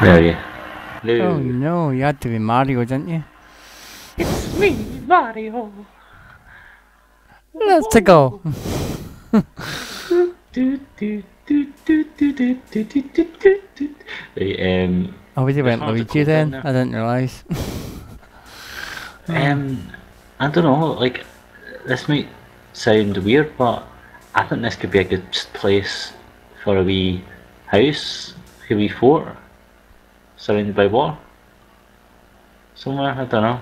There you. No. Oh no, you had to be Mario, didn't you? It's me, Mario. Let's a go. the, um, oh, we went Luigi then? I didn't realise. um, I don't know, like, this might sound weird, but I think this could be a good place for a wee house, a wee fort surrounded by water. Somewhere, I don't know.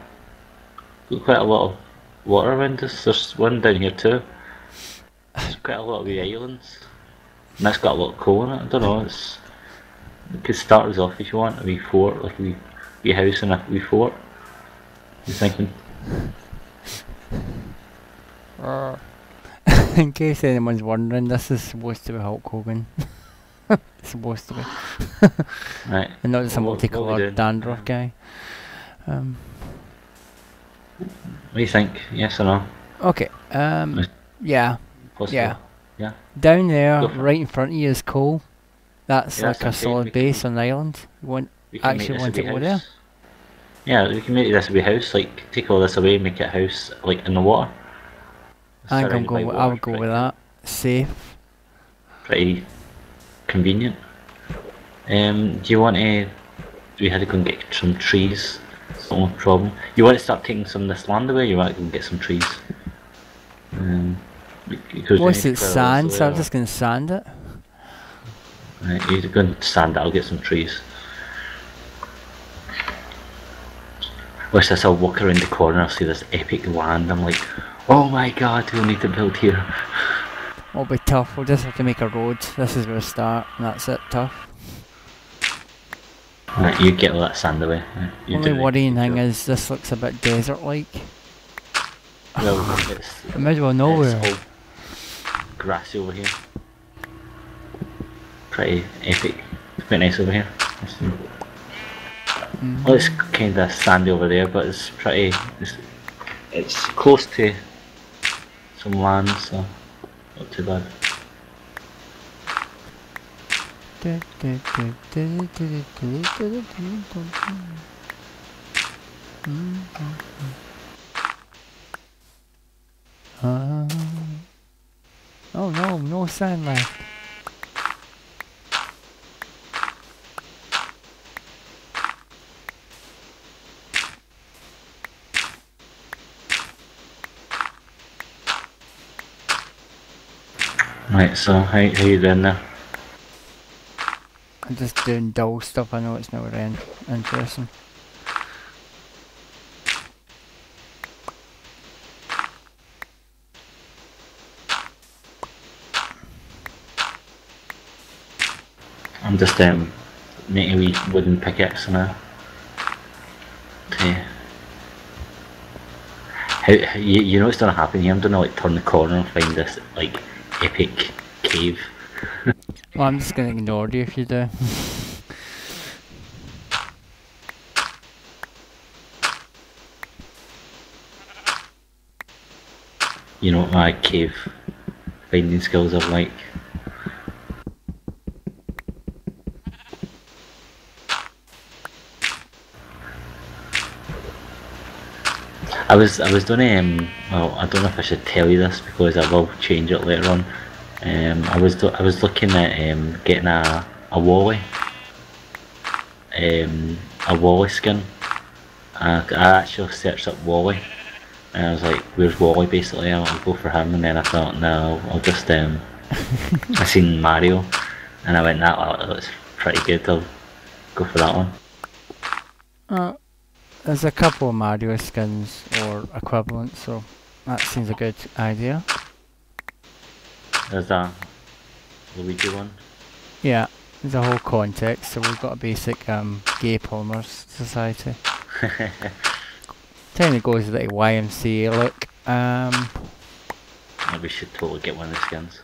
Got quite a lot of water us. There's one down here too. There's quite a lot of wee islands. And that's got a lot of coal in it. I don't know. It's it could start us off if you want a wee fort, like a wee, wee house and a wee fort. You thinking? In case anyone's wondering, this is supposed to be Hulk Hogan. supposed to be. Right. And not some what multicolored dandruff guy. Um, What do you think? Yes or no? okay, um, yeah. Possible? Yeah. Yeah. Down there, Go for it. right in front of you is coal. That's Yeah, like that's a solid we can- base on the island. You want We Actually want to go over there? Yeah, we can make this a wee house. Like take all this away, make it a house like in the water. I think I'm Surrounded by go. I would go with that. Safe. Pretty convenient. Um, do you want to? We had to go and get some trees. It's only problem. You want to start taking some of this land away? You want to go and get some trees? Um, because What's it? to clear all Sand. So I'm just gonna sand it. Right, you go and stand it, I'll get some trees. Watch this, I'll walk around the corner, I'll see this epic land, I'm like, oh my god, we'll need to build here. It'll be tough. We'll just have to make a road. This is where we start, and that's it. Tough. Right, you get all that sand away. you Only worrying thing is this looks a bit desert-like. Well, it's, The middle of it's nowhere. all grassy over here. Pretty epic. It's quite nice over here. It's- Mhm. Well, it's kind of sandy over there, but it's pretty. It's, it's close to some land, so not too bad. Uh, oh no, no sign left. Right, so how, how you doing there? I'm just doing dull stuff. I know it's not very in- interesting. I'm just um, making wee wooden pickaxe now. Okay. How, how you, you know what's gonna happen here? I'm gonna like turn the corner and find this like epic cave. Well, I'm just gonna ignore you if you do. You know what my cave finding skills are like. I was I was doing um well I don't know if I should tell you this because I will change it later on. Um I was do, I was looking at um getting a a wally. Um a wally skin. I, I actually searched up wally and I was like, where's Wally basically? I'll, I'll go for him. And then I thought, no, I'll just, um, I seen Mario. And I went, that, that looks pretty good. I'll go for that one. Uh, there's a couple of Mario skins or equivalents, so that seems a good idea. There's a Luigi one. Yeah, there's a whole context, so we've got a basic um, gay plumbers society. Of goes with the YMCA look. Um, Yeah, we should totally get one of the skins.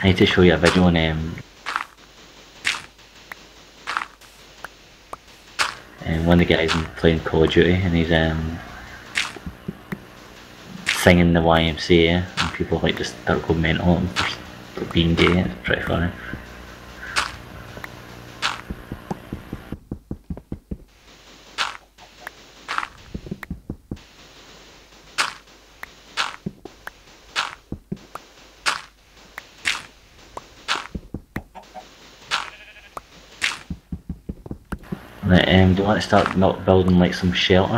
I need to show you a video on um, one of the guys in playing Call of Duty and he's um singing the YMCA and people like just start going mental being gay. It's pretty funny. Um, do you want to start not building like some shelter?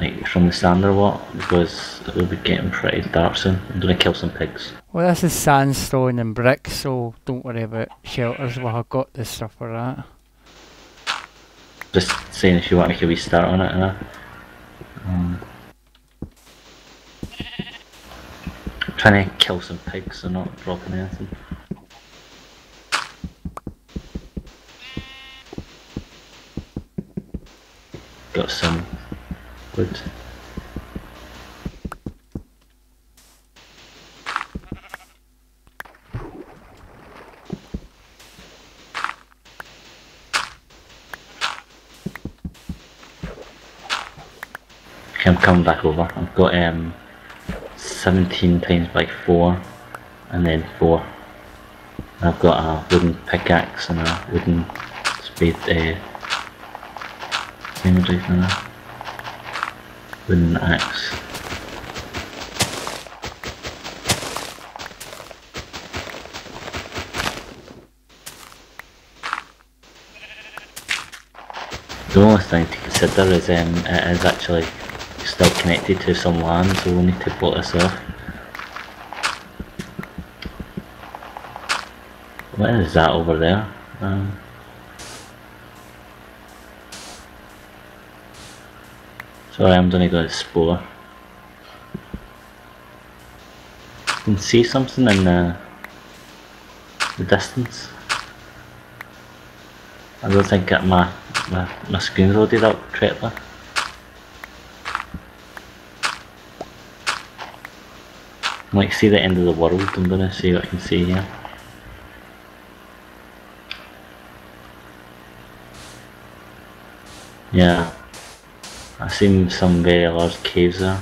Like from the sand or what? Because it'll be getting pretty dark soon. I'm gonna kill some pigs. Well, this is sandstone and brick, so don't worry about shelters. Well, I've got the stuff for that. Just saying if you want to make a wee start on it, know? Um, trying to kill some pigs and not dropping anything. Got some wood. Okay, I'm coming back over. I've got um 17 times by 4 and then 4. I've got a wooden pickaxe and a wooden spade uh, Now. Wooden axe. The only thing to consider is um, it is actually still connected to some land, so we'll need to block this off. What is that over there? Um, sorry, I'm gonna go to explore. I can see something in the, the distance. I don't think that my, my, my screen's loaded up correctly. Like see the end of the world, I'm gonna see what I can see here. Yeah. I've seen some very large caves there.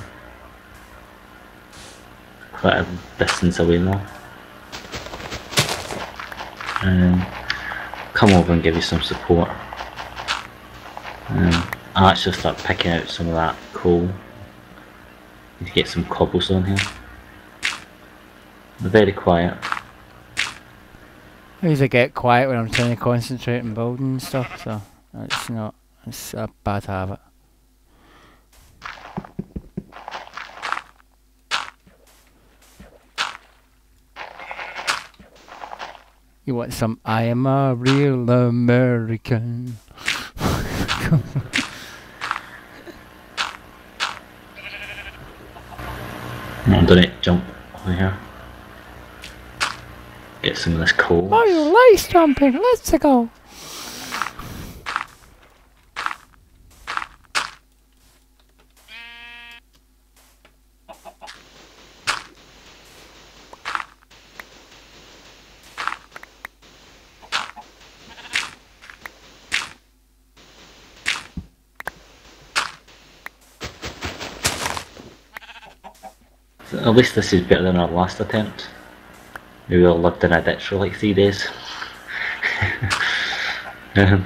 Quite a distance away now. Come over and give you some support. Um, I'll actually start picking out some of that coal. Need to get some cobblestone here. Very quiet. I usually get quiet when I'm trying to concentrate on building and stuff, so it's not, it's a bad habit. You want some I am a real American. I'm gonna jump over here. Get some of this coal. Mario likes jumping, let's go. At least this is better than our last attempt. We all lived in a ditch for like three days. um,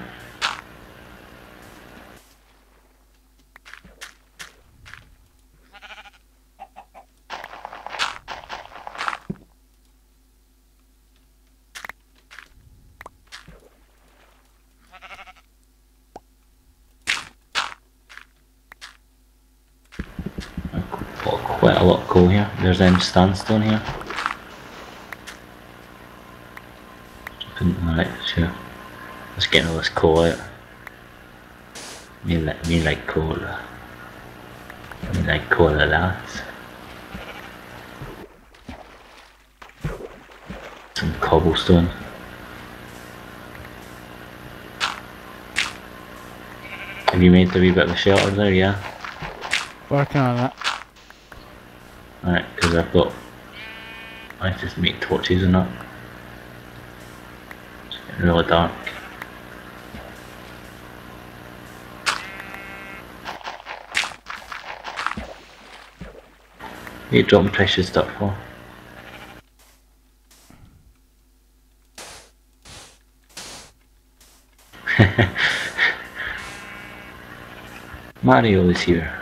got a lot of coal here. There's um, sandstone here. Alright, sure. Let's get all this coal out. Me like me like coal. Me like coal a lot. Some cobblestone. Have you made a wee bit of a shelter there, yeah? Working on it because I've got I just make torches and that. It's getting really dark. What are you dropping precious stuff for? Mario is here.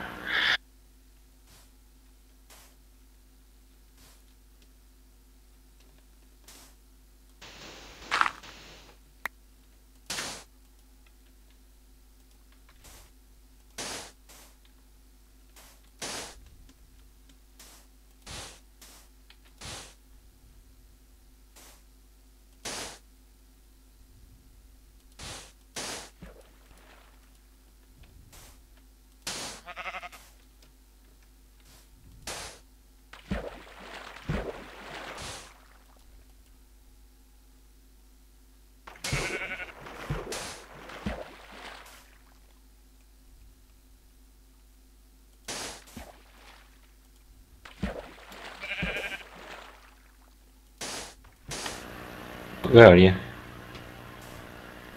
Where are you?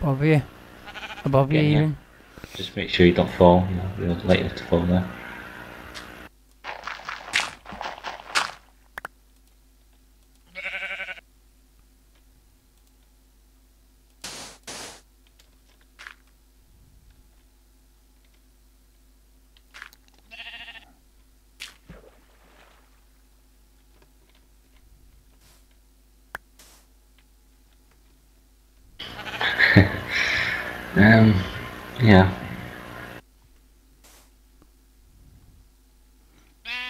Above you. Above you Getting you. even. Just make sure you don't fall. You you're likely to fall there. Um, yeah.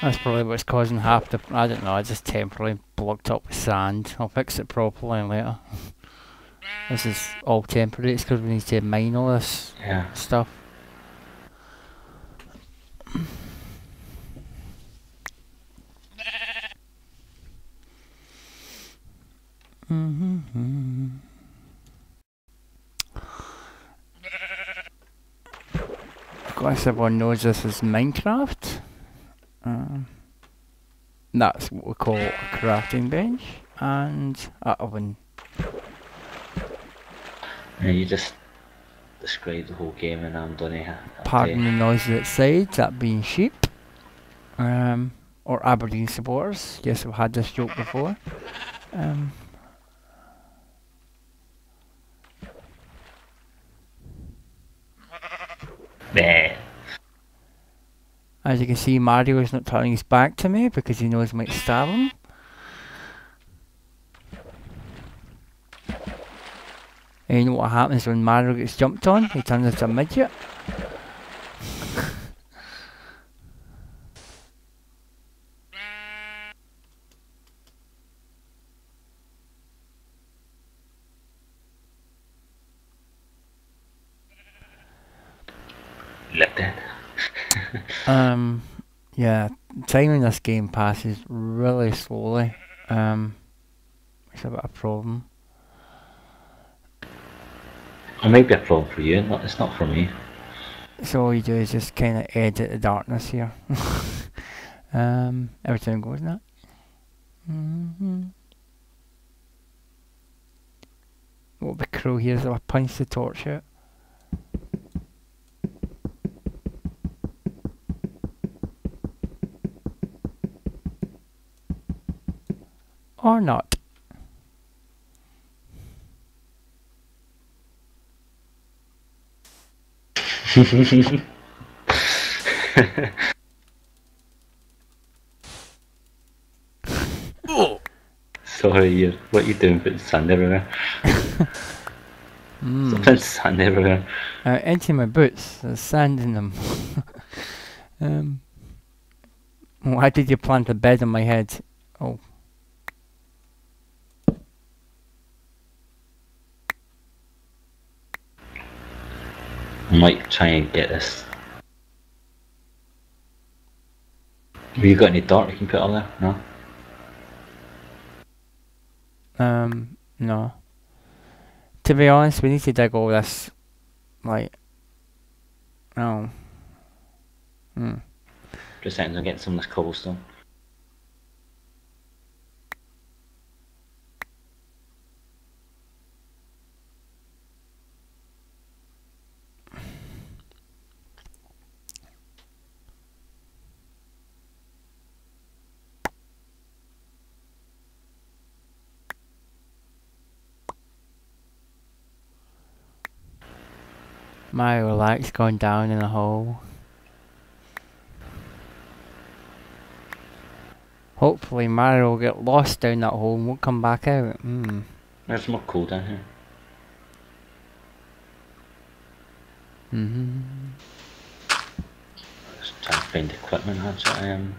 That's probably what's causing half the. I don't know. I just temporarily blocked up with sand. I'll fix it properly later. this is all temporary. It's because we need to mine all this Yeah. stuff. Mm-hmm. Course, everyone knows this is Minecraft. Um, that's what we call a crafting bench and a oven. Yeah, you just described the whole game and I'm done here. Pardon the noise outside, that being sheep. Um, or Aberdeen supporters. Yes, I've had this joke before. Um, As you can see, Mario is not turning his back to me because he knows I might stab him. And you know what happens when Mario gets jumped on? He turns into a midget. Um, yeah, timing this game passes really slowly. Um, it's a bit of a problem. It might be a problem for you, not, it's not for me. So all you do is just kind of edit the darkness here. um, every time it goes, that. Mm-hmm. What would be cruel here is if I punch the torch out. Or not. Sorry, you what you doing putting sand everywhere? Mm. Putting sand everywhere. Uh, empty my boots. There's sand in them. um, why did you plant a bed on my head? Oh. I might try and get this. Have you got any dirt you can put on there? No? Um, no. To be honest, we need to dig all this, like, oh. Hmm. Just ends on getting some of this cobblestone. Mario likes going down in a hole. Hopefully Mario will get lost down that hole and won't come back out. Hmm. There's more coal down here. Mm-hmm. Just trying to find equipment actually. Um,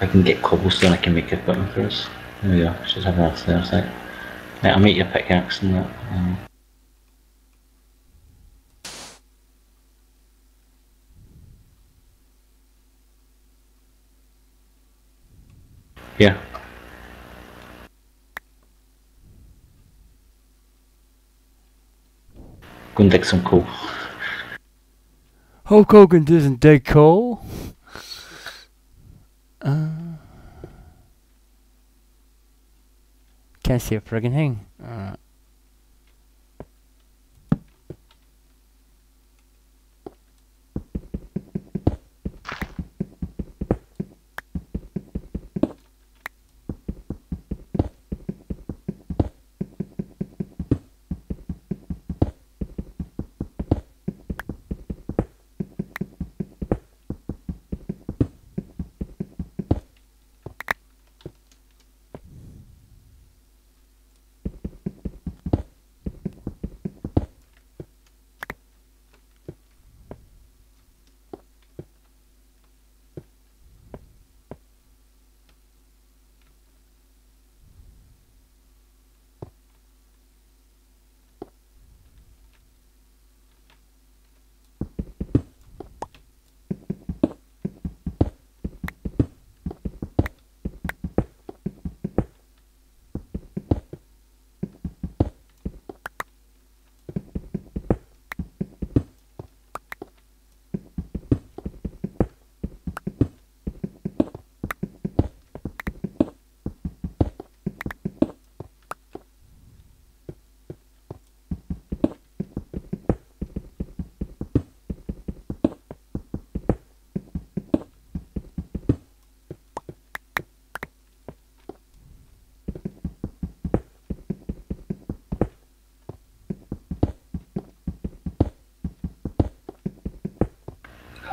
I can get cobblestone, I can make equipment for us. There we go. Should have enough there. Right. Right, I'll make your pickaxe and that. Um, yeah. Go and dig some coal. Hulk Hogan doesn't dig coal. Can't see a friggin' thing. Uh,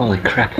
Holy crap.